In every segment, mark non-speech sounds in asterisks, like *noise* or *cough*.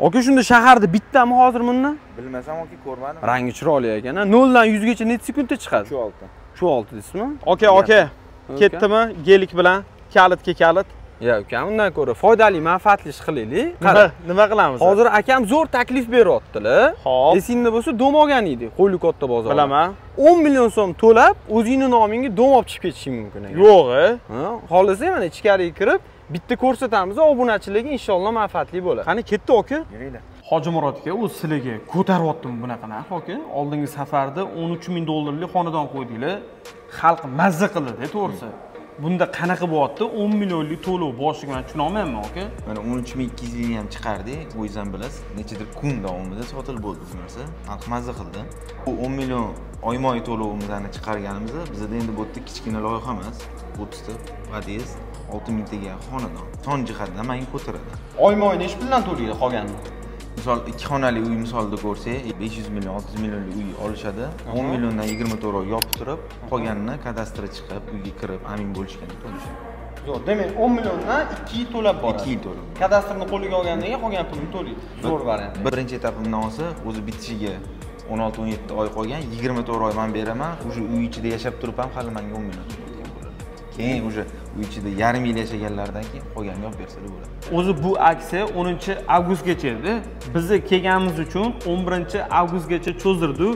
aka shunda shaharda bittami hozir bunda bilmasam aka ko'rmadim. Rangi chiroyli ekan noldan yuzgacha necha sekundda chiqadi? Shu olti. Shu olti deysizmi? Aka aka ketdimi? Gelik bilan. Kalitga kalit yo'q uka undan ko'ra foydali manfaatli ish qilaylik qara nima qilamiz? hozir akam zo'r taklif beryaptilar Xo'p. esingda bo'lsa dom olgan edik qo'yli katta bozor bilaman. 10 million so'm to'lab o'zingni nomingga dom olib chiqib ketishing mumkin ekan yo'q e. Ha, xohlasa mana ichkariga kirib bitta ko'rsatamiz obunachilarga inshaalloh manfaatli bo'ladi. Qani ketdi aka yuringlar hojimurod aka o'zi sizlarga ko'taryaptimi bunaqa narx aka oldingi safarda 13 ming dollarlik xonadon qo'ydinglar. Xalq mazza qildida to'g'risi bunda qanaqa bo'lyapti? 10 millionlik to'lov boshiga man tushunolmayman aka mana o'n uch ming ikki yuz yilni ham chiqardik o'zingiz ham bilasiz. Nechadir kun davomida sotilib bo'ldi bu narsa. Xalq mazza qildi bu o'n million oyma oy to'lovimizni chiqarganimizda bizada endi bu yerda kichkina loyiha emas. o'ttizta pod'ezd olti mingtaga xonadon. Son jihatdan manga ko'taradi oyma oy nechi puldan to'laydi qolganini misol ikki xonali uy misolida ko'rsak besh yuz million olti yuz millionlik uy olishadi. O'n milliondan yigirma to'rt yopib turib qolganini kadastri chiqib uyga kirib amin bo'lishganda to'lashadi yo'q demak 10 milliondan 2 yil to'lab boradi. Ikki yil to'lab. Kadastrni qo'liga olgandan keyin qolgan pulni to'laydi. Zo'r variant. birinchi etapimdan olsa o'zi bitishiga o'n olti o'n yetti oy qolgan yigirma to'rt oy man beraman уже uy ichida yashab turib ham hali manga o'n million keyin уже uy ichida yarim yil yashaganlaridan keyin qolganini yopib bersalar bo'ladi. O'zi bu aksiya 10 avgustgacha edi. Bizni kelganimiz uchun 11 avgustgacha cho'zdirdi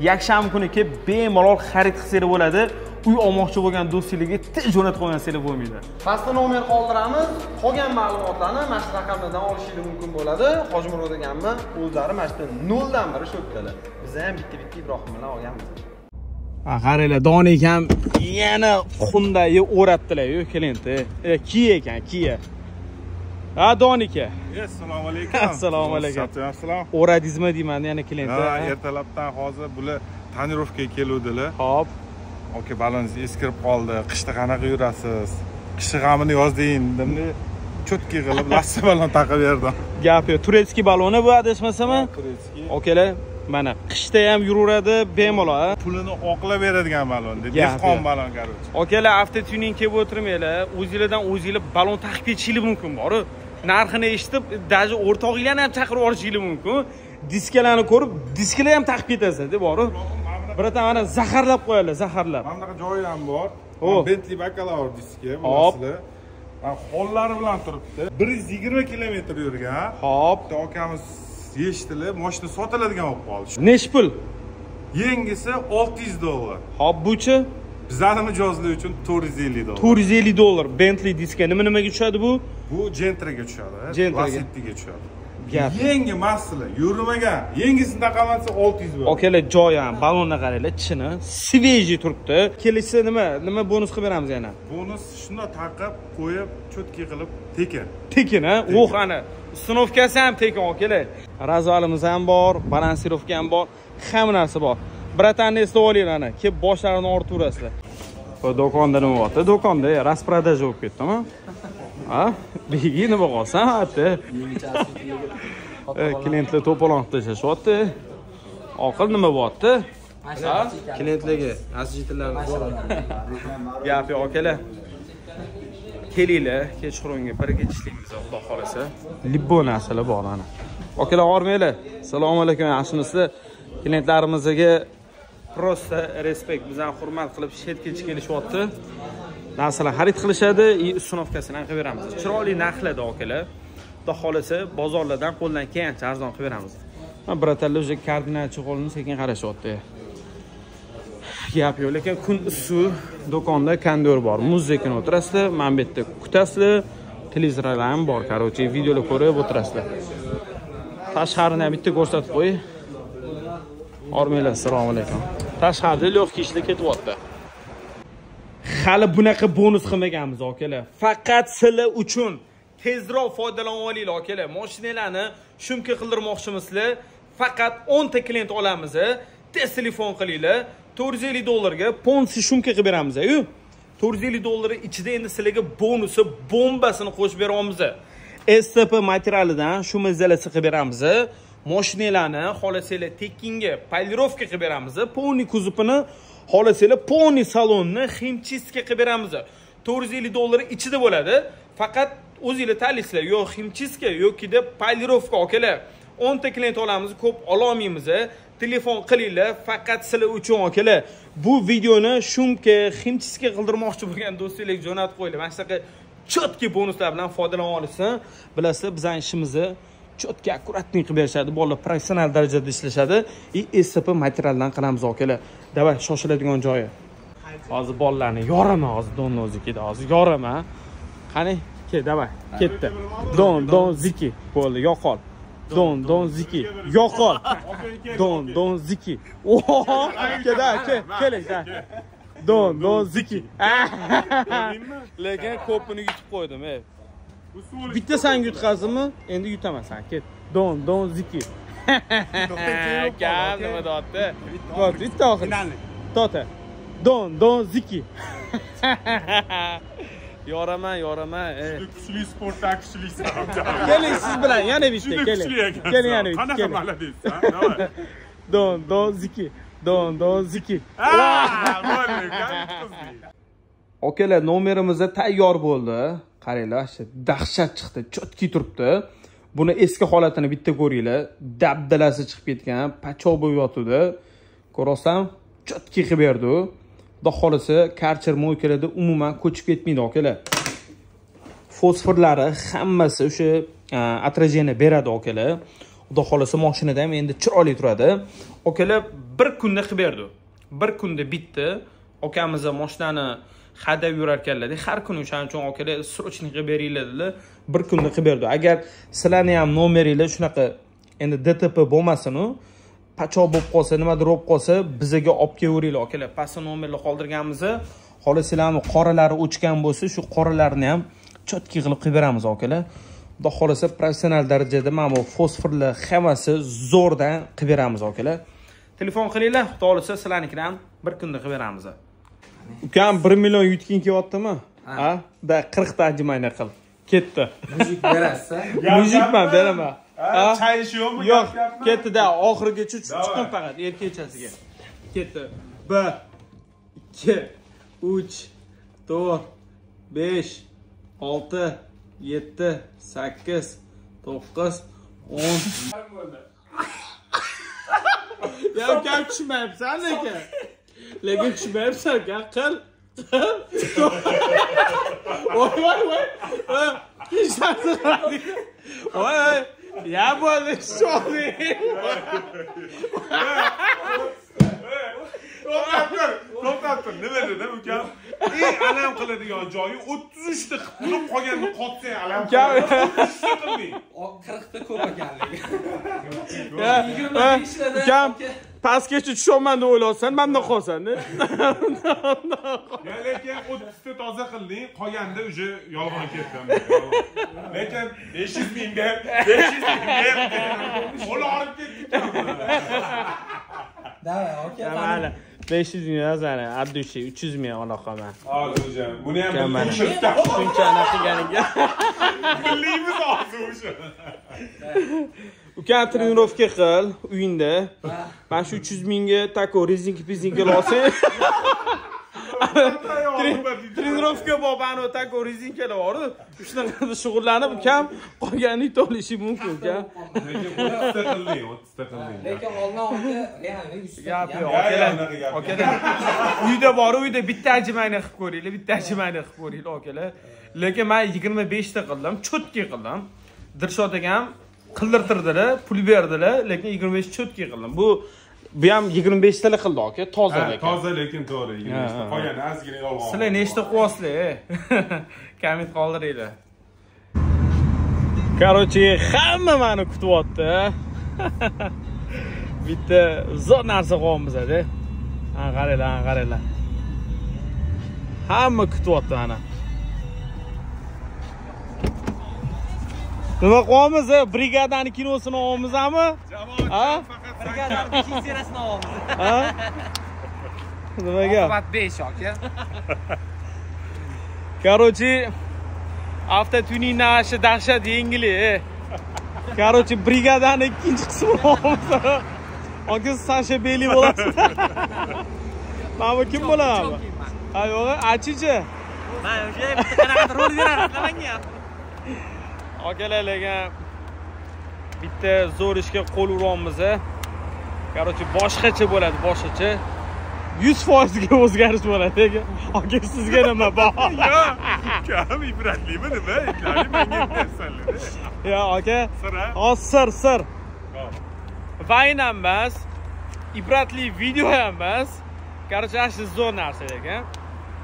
yakshanba kuni kelib bemalol xarid qilsanglar bo'ladi. Uy olmoqchi bo'lgan do'stinglarga tez jo'natib qo'ygansanglar bo'lmaydi. Pastda nomer qoldiramiz. Qolgan ma'lumotlarni mana shu raqamlardan olishingiz mumkin bo'ladi. Hojimurod akamni o'zlari mana shu yerda noldan biri shu yerdalar biza ham bitta bitta ibrohim bilan olganmiz qaranglar donik ham yana xundai o'rabdilar yu klienti. Kiya ekan kiya ha donika assalomu alaykum. *laughs* Assalomu alaykum. sotyapsizlar o'radingizmi deyman yana klienti. Ha ertalabdan hozir bular tonirovkaga keluvdilar. Hop. Aka baloningiz eskirib qoldi. Qishda qanaqa yurasiz? Qishi g'amini yozding. Dedimda cho'tki qilib *laughs* lassa balon taqib berdim gap yo'q. Turetskiy baloni bu adashmasam turetskiy okalar mana qishda ham yuraveradi bemalol pulini oqlab beradigan balon dehqon balon короче okalar avtotuning kelib o'tirmanglar o'zinglardan o'zinglar balon taqib ketishingiz mumkin boru. Narxini eshitib даже o'rtog'inglarni ham chaqirib yuborishingiz mumkin diskalarni ko'rib diskalar ham taqib ketasizda boru. Biratan mana zaharlab qo'yadilar zaharlab. Mana bunaqa joyi ham bor. O. bentli bakalavr diski Hop. hollari bilan turibdi. Bir yuz yigirma kilometr yurgan. Hop. Bitta eshitdilar moshina sotiladigan bo'lib qoldi. Nechi pul? Yengisi olti yuz dollar. Hop buchi bizani mijozlar uchun to'rt yuz ellik dollar. To'rt yuz ellik dollar. Bentli diska nima nimaga tushadi bu? Bu gentraga tushadi Gentraga. lasettiga tushadi. Gap. yangi masala yurmagan yangisini taqamansa olti yuz bo'ladi okalar joyi ham balonni qaranglar chini свежий turibdi. Kelishsa nima nima bonus qilib beramiz yana? Bonus shundoq taqib qo'yib cho'tki qilib tekin. Tekin a oh ana uстановкasi ham tekin okalar razvalimiz ham bor balansirovka ham bor. Hamma narsa bor. Bratanni eslab olinglar ana kelib boshlarini ortaverasizlar do'konda nima bo'lyapti do'konda распродажа bo'lib ketdimi a? Begi nima qolsa hatta *laughs* klientlar to'polon qilib tashlashyapti oxiri nima bo'lyapti? Klientlarga gap yo'q akalar kelinglar kechqurungi birga ishlaymiz xudo xohlasa libbo narsalar bor ana akalar hormanglar assalomu alaykum yaxshimisizlar? Klientlarimizga просто respekt bizani hurmat qilib shetgacha kelishyapti. Narsalar xarid qilishadi и установкасini qilib beramiz. Chiroyli narxlarda akalar xudo xohlasa bozorlardan qo'ldan kelgancha arzon qilib beramiz. Mana bratalar уже koordinachi qo'lini sekin qarashyapti gap yo'q lekin kun issiq do'konda kondor bor muzdekini o'tirasizlar mana bu yerda kutasizlar televizorlar ham bor короче videolar ko'rib o'tirasizlar. Tashqarini ham bitta ko'rsatib qo'y. Ormanglar assalomu alaykum. Tashqarida легкий ishlar ketyapti hali bunaqa bonus qilmaganmiz akalar faqat sizlar uchun tezroq foydalanib olinglar akalar mashinalarni shumka qildirmoqchimisizlar. Faqat 10 ta klient olamiz tez telefon qilinglar. 450 dollarga ponsi shumka qilib beramiz yu 450 dollar ichida endi sizlarga bonusi bombasini qo'shib beryapmiz stp materialidan shu mazalasi qilib beramiz mashinalarni xohlasanglar tekinga polirovka qilib beramiz poni kuzupini xohlasanglar poni salonni himchistka qilib beramiz 450 dollar ichida bo'ladi. Faqat o'zinglar tanlaysizlar yo химчистка yokida polirovka akalar o'nta klient olamiz ko'p ololmaymiz telefon qilinglar faqat sizlar uchun akalar bu videoni shumka химчистка qildirmoqchi bo'lgan do'stinglarga jo'natib qo'yinglar. Mana shunaqa четкий bonuslar bilan foydalana olishsin. Bilasizlar bizani ishimizni четкий аккуратный qilib berishadi bolalar professional darajada ishlashadi. И sp materialdan qilamiz akalar давай shoshiladigan joyi. Hozir bolalarni yoraman hozir donni o'zikida hozir yoraman qani kel давай ketdi. Don don ziki bo'ldi yo'qol. Don Don Ziki. Yok ol. Don Don Ziki. Oho. Keda ke kelek de. Don Don Ziki. *laughs* Lekin ko'pini yutib qo'ydim, ey. Bitta sen yutqazdimmi? Endi yutamasan. Ket. Don Don Ziki. Gel nima dotdi? Bitta bitta oxir. Tota. Don Don Ziki. *laughs* yoraman yoraman ey kuchli sportda kuchlisan keling siz bilan yana bitta juda keling. keling yana bitta qanaqa молодецsan давай don don ziki don don ziki. Okalar nomerimiz tayyor bo'ldi. Qaranglar shu dahshat chiqdi cho'tki turibdi. Buni eski holatini bitta ko'ringlar. Dabdalasi chiqib ketgan pachoq bo'lib yotuvdi. Cho'tki qilib berdi u xudo xohlasa karcher moykalarda umuman ko'chib ketmaydi okalar fosforlari hammasi o'sha e, отражение beradi okalar xudo xohlasa mashinada ham endi chiroyli turadi. Okalar bir kunda qilib berdi. Bir kunda bitta okamiz mashinani haydab yurar ekanlarda har kuni o'shaning uchun okalar срочный qilib beringlar dedilar. Bir kunda qilib berdi. Agar sizlarni ham nomeringlar shunaqa endi dtp bo'lmasin u pachoq bo'lib qolsa nimadir bo'lib qolsa bizaga olib kelaveringlar akalar pastda nomerlar qoldirganmiz. Xohlasanglarmi qoralari o'chgan bo'lsa shu qoralarni ham cho'tki qilib qilib beramiz akalar xudo xohlasa professional darajada mana bu fosforlar hammasi zo'rdan qilib beramiz akalar telefon qilinglar xudo xohlasa sizlarnikini ham bir kunda qilib beramiz. Ukam bir million yutging kelyaptimi? Da qirqta отжимание qil. Ketdi. Mujik berasiz mujikman beraman chayish yo'qmi yo'q ketdida oxirigacha chiqdim faqat erkakchasiga ketdi. Bir ikki uch to'rt besh olti yetti sakkiz to'qqiz o'n. *laughs* Ya ukam tushmayapsan lekin lekin tushmayapsan ukam qil *laughs* voy voy voy. Voy Voy, voy. Ya bo'ldi sho'ri. to'xtab tur to'xtab tur nima dedim ukam eng alam qiladigan joyi o'ttiz uchta qilib qolganini qotsang alam Ukam- qiladi qilmang qirqta ko'p ekanligi Ya, Yigirma ha, beshlada Ukam aka. pastgacha tusholman deb o'ylayapsan, manda qolsan. Ya lekin o'ttizta toza qilding qolganda уже yolg'on ketdi lekin besh yuz ming deb besh yuz ming deb qo'li og'rib ketdi Давай, aka. Mayli. 500 ming yozani, Abdushi 300 ming ola qolman. hozir o'sha buni ham Ukam mana. bilmaymiz Shuncha anaqa qilganiga. bilmaymiz hozir o'sha Ukam trenirovka qil uyingda. Mana shu 300 mingga tako rezinka pizinka olsang, trenirovka bo'lib ana tako rezinkalar bor. Shunaqa shug'ullanib ukam qolganini yutib olishi mumkin ukam. lekin okalar. Uyda bor, uyda bitta ajmayni qilib ko'ringlar, bitta ajmayni qilib ko'ringlar, okalar. Lekin men 25 ta qildim, cho'tki qildim. Dilshod akam qildirtirdilar, pul berdilar, lekin 25 cho'tki qildim. Bu bu ham 25 talik qildi aka, toza lekin. toza lekin to'g'ri Ha, yigirmata ha. qolgani ozgina yolg'on Sizlar nechta qilyapsizlar? ey? Komment qoldiringlar. Короче, hamma meni kutyapti. *laughs* Bitta zo'r narsa qilyapmiz-da. Ha, qaranglar, ha, qaranglar. Hamma kutyapti mana. Nima qilyapmiz? e? Brigadani kinosini olyapmizmi? Ha? Brigadani 5-seriyasini olamiz. Ha? Nima gap? Oqibat 5 aka. Короче, avtotuning nashi dahshat yengili. e. Короче, brigadani ikkinchi qismini olamiz. Aka Sasha Beli bo'lasiz. Mana bu kim bo'ladi? Ha yo'q, achichi. Men o'sha qanaqa rol beradi manga. Akalarga bitta zo'r ishga qo'l uryapmiz короче boshqacha bo'ladi boshqacha. Yuz foizga *laughs* o'zgarish bo'ladi aka aka sizga nima bor? *laughs* Kam ibratlimi nima? Itlarni menga aytsanlar. yo aka hozir sir sir. Vayn ham emas ibratli video ham emas короче ana shu zo'r narsa ekan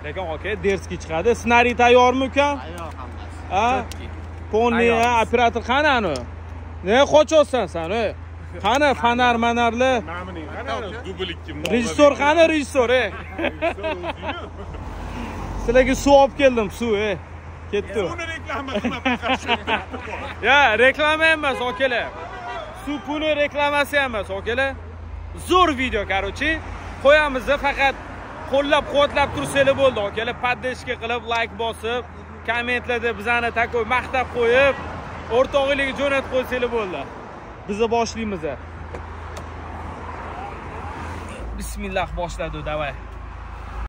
lekin aka derskiy chiqadi. Ssenariy tayyormi ukam Tayyor hammasi. Polniy operator qani ani ne qochyapsan san ey qani fanar manarli? Mana buning qani? Dubl ikki. rejissor qani rejissor ey sizlarga suv olib keldim suv ey ketdi. U. Uni reklama qarshi. ya reklama emas akalar suv puli reklamasi emas akalar zo'r video короче qo'yamiz faqat qo'llab quvvatlab tursanglar bo'ldi akalar поддержка qilib layk bosib kommentlarda bizani такой maqtab qo'yib o'rtog'inglarga jo'natib qo'ysanglar bo'ldi. Bizni boshlaymiz bismillah boshladi davay